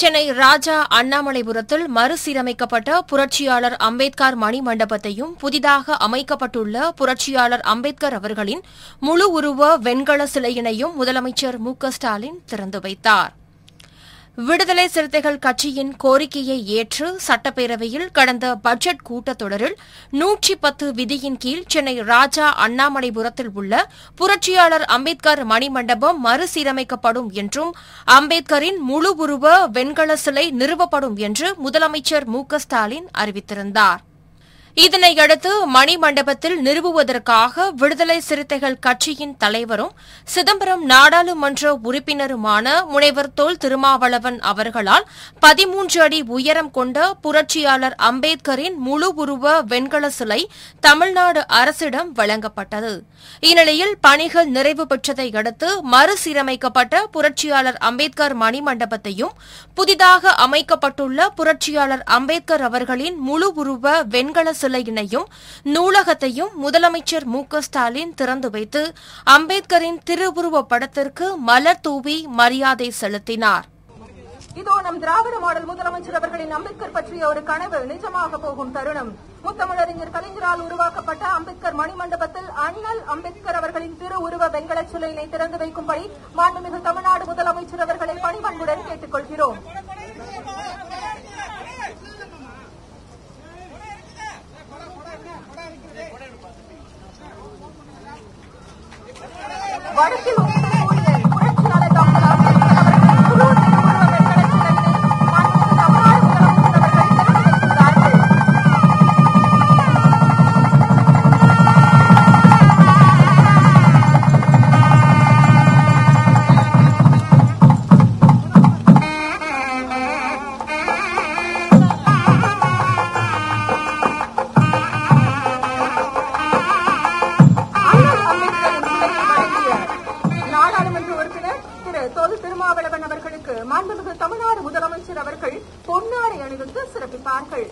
சென்னை ராஜா அண்ணாமலைபுரத்தில் மறுசீரமைக்கப்பட்ட புரட்சியாளர் அம்பேத்கர் மணிமண்டபத்தையும் புதிதாக அமைக்கப்பட்டுள்ள புரட்சியாளர் அம்பேத்கர் அவர்களின் முழு உருவ வெண்கல சிலையினையும் முதலமைச்சர் மு ஸ்டாலின் திறந்து வைத்தார். விடுதலை சிறுத்தைகள் கட்சியின் கோரிக்கையை ஏற்று சட்டப்பேரவையில் கடந்த பட்ஜெட் கூட்டத்தொடரில் நூற்றி பத்து விதியின் கீழ் சென்னை ராஜா அண்ணாமலைபுரத்தில் உள்ள புரட்சியாளர் அம்பேத்கர் மணிமண்டபம் மறுசீரமைக்கப்படும் என்றும் அம்பேத்கரின் முழு உருவ வெண்கல சிலை நிறுவப்படும் என்று முதலமைச்சர் மு க ஸ்டாலின் அறிவித்திருந்தார். இதனையடுத்து மணிமண்டபத்தில் நிறுவுவதற்காக விடுதலை சிறுத்தைகள் கட்சியின் தலைவரும் சிதம்பரம் நாடாளுமன்ற உறுப்பினருமான முனைவர் தோல் திருமாவளவன் அவர்களால் பதிமூன்று அடி உயரம் கொண்ட புரட்சியாளர் அம்பேத்கரின் முழு உருவ வெண்கல சிலை தமிழ்நாடு அரசிடம் வழங்கப்பட்டது. இந்நிலையில் பணிகள் நிறைவு பெற்றதை அடுத்து மறுசீரமைக்கப்பட்ட புரட்சியாளர் அம்பேத்கர் மணிமண்டபத்தையும் புதிதாக அமைக்கப்பட்டுள்ள புரட்சியாளர் அம்பேத்கர் அவர்களின் முழு உருவ வெண்கல சிலையினையும் நூலகத்தையும் முதலமைச்சர் மு ஸ்டாலின் திறந்து வைத்து அம்பேத்கரின் திருவுருவ படத்திற்கு மலர் தூவி மரியாதை செலுத்தினார். இதோ நம் திராவிட மாடல் முதலமைச்சர் அவர்களின் அம்பேத்கர் பற்றிய ஒரு கனவு நிஜமாக போகும் தருணம். முத்தமிழறிஞர் கலைஞரால் உருவாக்கப்பட்ட அம்பேத்கர் மணிமண்டபத்தில் அண்ணல் அம்பேத்கர் அவர்களின் திரு உருவ வெண்கல சிலையினை திறந்து வைக்கும்படி மாண்புமிகு தமிழ்நாடு முதலமைச்சர் அவர்களை பணிபண்புடன் கேட்டுக் கொள்கிறோம் வடக்கில் உள்ள பொன்னாடை அணிவித்து சிறப்பிப்பார்கள்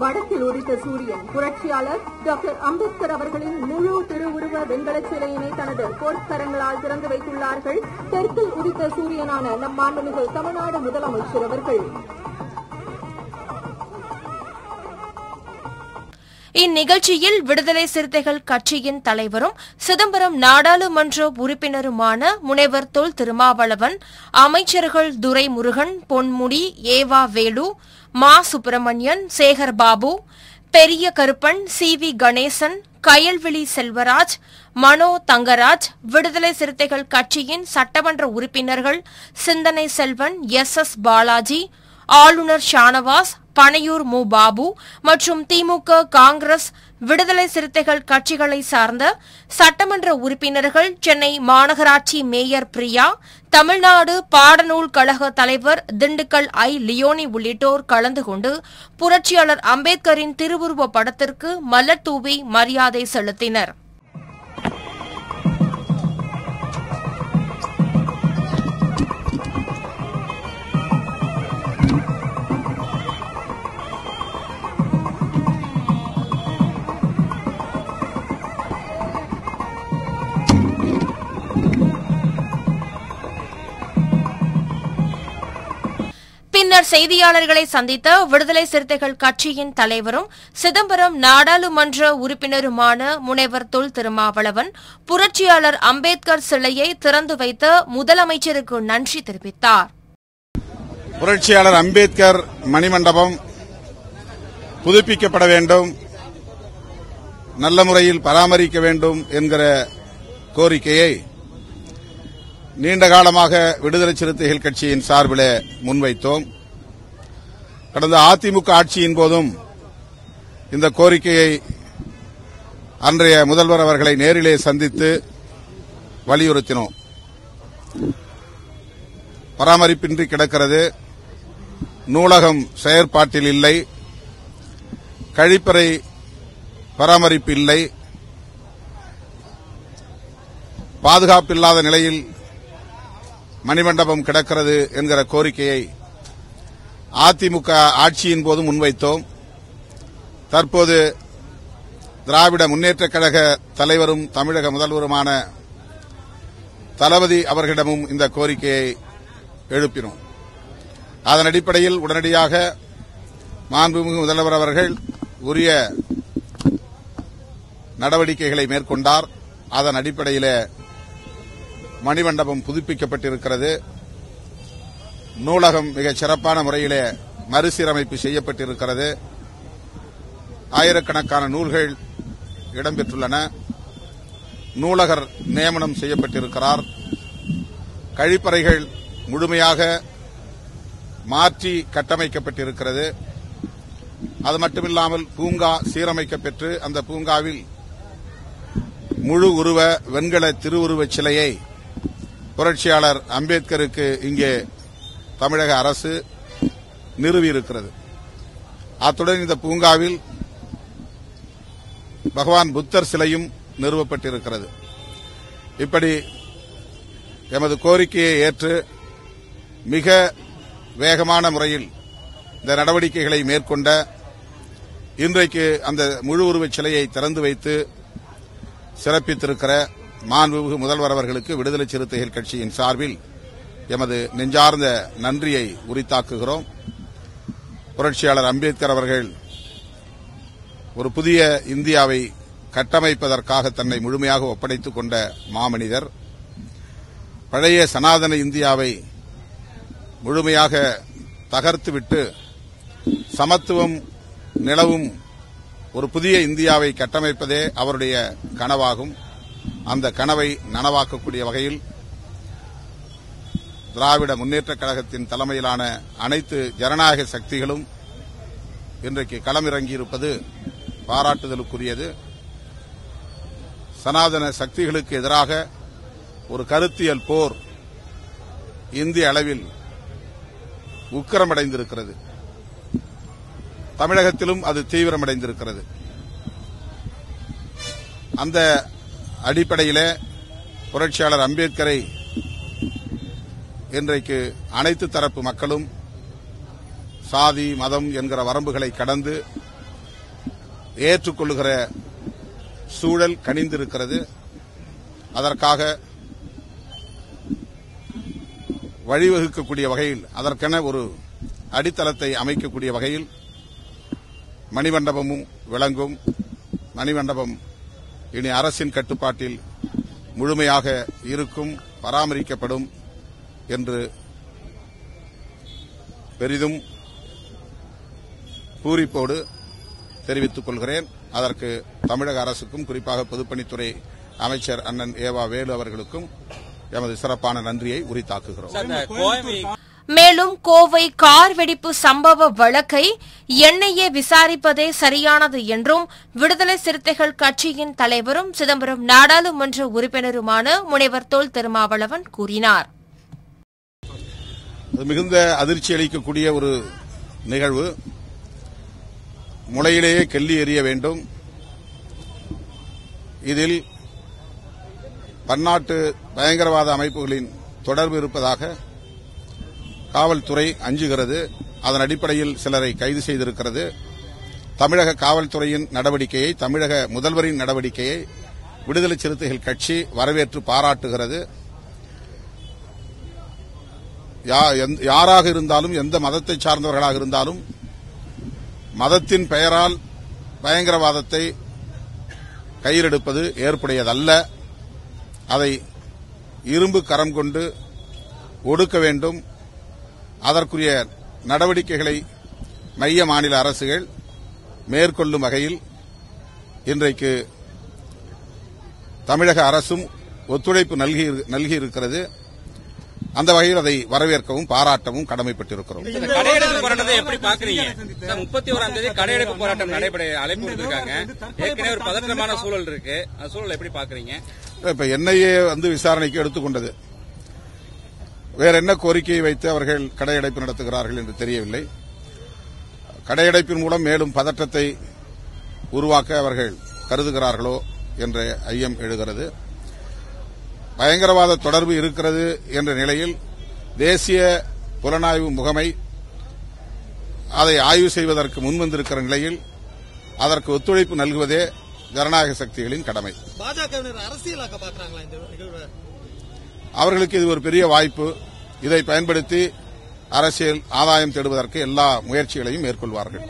வடக்கில் உதித்த சூரியன் புரட்சியாளர் டாக்டர் அம்பேத்கர் அவர்களின் முழு திருவுருவ வெண்கல சிலையினை தனது பொற்கரங்களால் திறந்து வைத்துள்ளார்கள். தெற்கில் உதித்த சூரியனான நம் மாண்புமிகு தமிழ்நாடு முதலமைச்சர் அவர்கள். இந்நிகழ்ச்சியில் விடுதலை சிறுத்தைகள் கட்சியின் தலைவரும் சிதம்பரம் நாடாளுமன்ற உறுப்பினருமான முனைவர் தொல் திருமாவளவன் அமைச்சர்கள் துரைமுருகன் பொன்முடி ஏவா வேலு மா சுப்பிரமணியன் சேகர் பாபு பெரிய கருப்பன் சி வி கணேசன் கயல்விழி செல்வராஜ் மனோ தங்கராஜ் விடுதலை சிறுத்தைகள் கட்சியின் சட்டமன்ற உறுப்பினர்கள் சிந்தனை செல்வன் எஸ் எஸ் பாலாஜி ஆளுநர் ஷானவாஸ் பனையூர் மு பாபு மற்றும் திமுக காங்கிரஸ் விடுதலை சிறுத்தைகள் கட்சிகளை சார்ந்த சட்டமன்ற உறுப்பினர்கள் சென்னை மாநகராட்சி மேயர் பிரியா தமிழ்நாடு பாடநூல் கழக தலைவர் திண்டுக்கல் ஐ. லியோனி உள்ளிட்டோர் கலந்து கொண்டு புரட்சியாளர் அம்பேத்கரின் திருவுருவ படத்திற்கு மலர் தூவி மரியாதை செலுத்தினர். பின்னர் செய்தியாளர்களை சந்தித்த விடுதலை சிறுத்தைகள் கட்சியின் தலைவரும் சிதம்பரம் நாடாளுமன்ற உறுப்பினருமான முனைவர் தொல் திருமாவளவன் புரட்சியாளர் அம்பேத்கர் சிலையை திறந்து வைத்த முதலமைச்சருக்கு நன்றி தெரிவித்தார். புரட்சியாளர் அம்பேத்கர் மணிமண்டபம் புதுப்பிக்கப்பட வேண்டும் நல்ல முறையில் பராமரிக்க வேண்டும் என்கிற கோரிக்கையை நீண்ட காலமாக விடுதலை சிறுத்தைகள் கட்சியின் சார்பில் முன்வைத்தோம். கடந்த அதிமுக ஆட்சியின் போதும் இந்த கோரிக்கையை அன்றைய முதல்வர் அவர்களை நேரிலே சந்தித்து வலியுறுத்தினோம். பராமரிப்பின்றி கிடக்கிறது. நூலகம் செயற்பாட்டில் இல்லை. கழிப்பறை பராமரிப்பு இல்லை. பாதுகாப்பில்லாத நிலையில் மணிமண்டபம் கிடக்கிறது என்கிற கோரிக்கையை அதிமுக ஆட்சியின் போது முன்வைத்தோம். தற்போது திராவிட முன்னேற்ற கழக தலைவரும் தமிழக முதல்வருமான தளபதி அவர்களிடமும் இந்த கோரிக்கையை எழுப்பினோம். அதன் அடிப்படையில் உடனடியாக மாண்புமிகு முதல்வர் அவர்கள் உரிய நடவடிக்கைகளை மேற்கொண்டார். அதன் அடிப்படையில் மணிமண்டபம் புதுப்பிக்கப்பட்டிருக்கிறது. நூலகம் மிகச் சிறப்பான முறையிலே மறுசீரமைப்பு செய்யப்பட்டிருக்கிறது. ஆயிரக்கணக்கான நூல்கள் இடம்பெற்றுள்ளன. நூலகர் நியமனம் செய்யப்பட்டிருக்கிறார். கழிப்பறைகள் முழுமையாக மாற்றி கட்டமைக்கப்பட்டிருக்கிறது. அது மட்டுமில்லாமல் பூங்கா சீரமைக்கப்பெற்று அந்த பூங்காவில் முழு உருவ வெண்கல திருவுருவச் சிலையை புரட்சியாளர் அம்பேத்கருக்கு இங்கே தமிழக அரசு நிறுவியிருக்கிறது. அத்துடன் இந்த பூங்காவில் பகவான் புத்தர் சிலையும் நிறுவப்பட்டிருக்கிறது. இப்படி எமது கோரிக்கையை ஏற்று மிக வேகமான முறையில் இந்த நடவடிக்கைகளை மேற்கொண்ட இன்றைக்கு அந்த முழு உருவச் சிலையை திறந்து வைத்து சிறப்பித்திருக்கிற மாண்புமிகு முதல்வர் அவர்களுக்கு விடுதலை சிறுத்தைகள் கட்சியின் சார்பில் எமது நெஞ்சார்ந்த நன்றியை உரித்தாக்குகிறோம். புரட்சியாளர் அம்பேத்கர் அவர்கள் ஒரு புதிய இந்தியாவை கட்டமைப்பதற்காக தன்னை முழுமையாக ஒப்படைத்துக் கொண்ட மாமனிதர். பழைய சனாதன இந்தியாவை முழுமையாக தகர்த்துவிட்டு சமத்துவம் நிலவும் ஒரு புதிய இந்தியாவை கட்டமைப்பதே அவருடைய கனவாகும். அந்த கனவை நனவாக்கக்கூடிய வகையில் திராவிட முன்னேற்றக் கழகத்தின் தலைமையிலான அனைத்து ஜனநாயக சக்திகளும் இன்றைக்கு களமிறங்கியிருப்பது பாராட்டுதலுக்குரியது. சனாதன சக்திகளுக்கு எதிராக ஒரு கருத்தியல் போர் இந்திய அளவில் உக்கிரமடைந்திருக்கிறது. தமிழகத்திலும் அது தீவிரமடைந்திருக்கிறது. அந்த அடிப்படையில் புரட்சியாளர் அம்பேத்கரை இன்றைக்கு அனைத்து தரப்பு மக்களும் சாதி மதம் என்கிற வரம்புகளை கடந்து ஏற்றுக்கொள்ளுகிற சூழல் கனிந்திருக்கிறது. அதற்காக வழிவகுக்கக்கூடிய வகையில் அதற்கென ஒரு அடித்தளத்தை அமைக்கக்கூடிய வகையில் மணிமண்டபமும் விளங்கும். மணிமண்டபம் இனி அரசின் கட்டுப்பாட்டில் முழுமையாக இருக்கும் பராமரிக்கப்படும். என்று பெரிதும் பூரிப்போடு தெரிவித்துக் கொள்கிறேன். அதற்கு தமிழக அரசுக்கும் குறிப்பாக பொதுப்பணித்துறை அமைச்சர் அண்ணன் ஏவா வேலு அவர்களுக்கும் எமது சிறப்பான நன்றியை உரித்தாக்குகிறோம். மேலும் கோவை கார் வெடிப்பு சம்பவ வழக்கை என்ஐஏ விசாரிப்பதே சரியானது என்றும் விடுதலை சிறுத்தைகள் கட்சியின் தலைவரும் சிதம்பரம் நாடாளுமன்ற உறுப்பினருமான முனைவர் தொல் திருமாவளவன் கூறினார். அது மிகுந்த அதிர்ச்சி அளிக்கக்கூடிய ஒரு நிகழ்வு. முளையிலேயே கெல்லி எறிய வேண்டும். இதில் பன்னாட்டு பயங்கரவாத அமைப்புகளின் தொடர்பு இருப்பதாக காவல்துறை அஞ்சுகிறது. அதன் அடிப்படையில் சிலரை கைது செய்திருக்கிறது. தமிழக காவல்துறையின் நடவடிக்கையை தமிழக முதல்வரின் நடவடிக்கையை விடுதலை சிறுத்தைகள் கட்சி வரவேற்று பாராட்டுகிறது. யாராக இருந்தாலும் எந்த மதத்தை சார்ந்தவர்களாக இருந்தாலும் மதத்தின் பெயரால் பயங்கரவாதத்தை கையிலெடுப்பது ஏற்புடையதல்ல. அதை இரும்பு கரம் கொண்டு ஒடுக்க வேண்டும். அதற்குரிய நடவடிக்கைகளை மைய மாநில அரசுகள் மேற்கொள்ளும் வகையில் இன்றைக்கு தமிழக அரசும் ஒத்துழைப்பு நல்கி நல்கியிருக்கிறது. அந்த வகையில் அதை வரவேற்கவும் பாராட்டவும் கடமைப்பட்டிருக்கிறோம். கடையெடுப்பு போராட்டத்தை எப்படி பாக்குறீங்க முப்பத்தி ஓராம் தேதி கடையெடுப்பு போராட்டம் நடைபெற அழைப்பு விடுத்திருக்காங்க. ஏற்கனவே ஒரு பதற்றமான சூழல் இருக்கு. அந்த சூழல் எப்படி பாக்குறீங்க இப்ப என்ஐஏ வந்து விசாரணைக்கு எடுத்துக்கொண்டது. வேற என்ன கோரிக்கையை வைத்து அவர்கள் கடையடைப்பு நடத்துகிறார்கள் என்று தெரியவில்லை. கடையடைப்பின் மூலம் மேலும் பதற்றத்தை உருவாக்க அவர்கள் கருதுகிறார்களோ என்ற ஐயம் எழுகிறது. பயங்கரவாத தொடர்பு இருக்கிறது என்ற நிலையில் தேசிய புலனாய்வு முகமை அதை ஆய்வு செய்வதற்கு முன்வந்திருக்கிற நிலையில் அதற்கு ஒத்துழைப்பு நல்குவதே ஜனநாயக சக்திகளின் கடமை. அவர்களுக்கு இது ஒரு பெரிய வாய்ப்பு. இதை பயன்படுத்தி அரசியல் ஆதாயம் தேடுவதற்கு எல்லா முயற்சிகளையும் மேற்கொள்வார்கள்.